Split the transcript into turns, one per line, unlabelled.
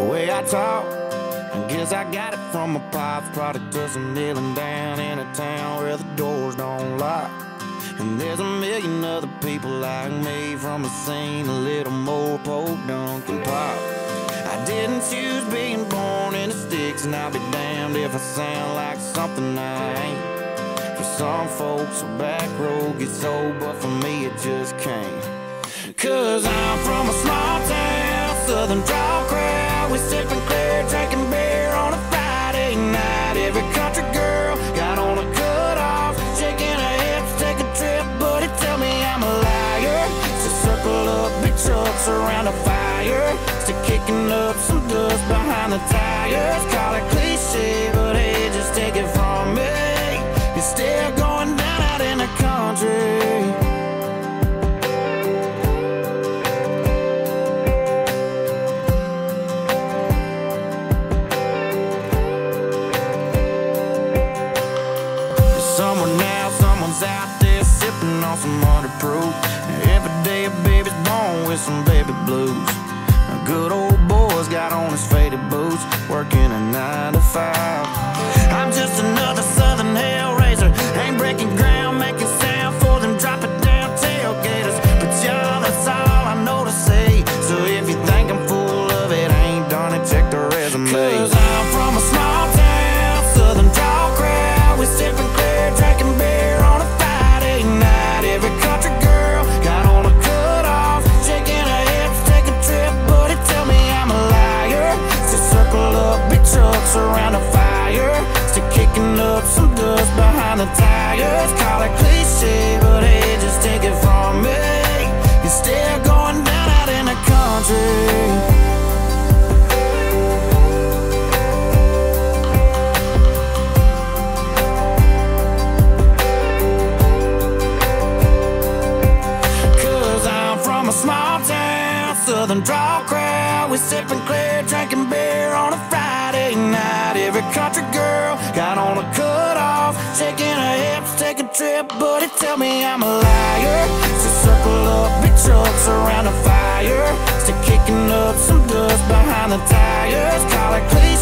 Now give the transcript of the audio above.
I talk. I guess I got it from my pops. Product of some kneeling down in a town where the doors don't lock. And there's a million other people like me from a scene a little more Podunk and pop. I didn't choose being born in the sticks, and I'll be damned if I sound like something I ain't. For some folks, a back road gets old, but for me it just can't. Cause I'm from a small town, southern draw big around a fire, still kicking up some dust behind the tires. Call it cliche, but hey, just take it from me. It's still going down out in the country. Somewhere now, someone's out there sipping on some hundred proof. Every day some baby blues. A good old boy's got on his faded trucks around a fire, still kicking up some dust behind the tires. Call it cliche, but hey, just take it from me. You're still going down out in the country. I'm from a small town, southern draw crowd. We sipping clear, country girl got on a cut off, shaking her hips, take a trip. Buddy, tell me I'm a liar. So circle up big trucks around a fire, still kicking up some dust behind the tires. Call it cliche,